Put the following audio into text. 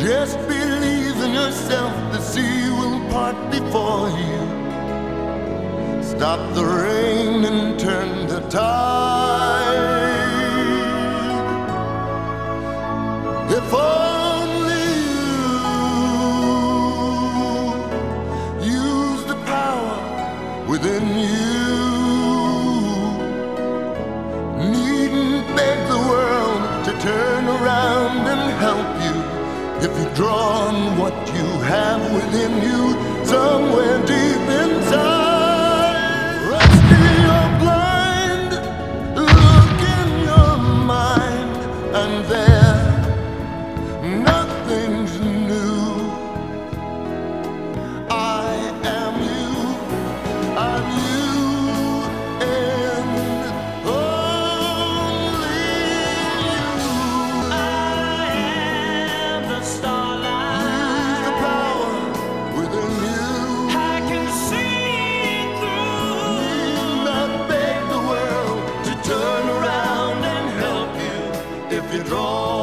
Just believe in yourself, the sea will part before you. Stop the rain and turn the tide. if you've drawn what you have within you somewhere deep. could draw.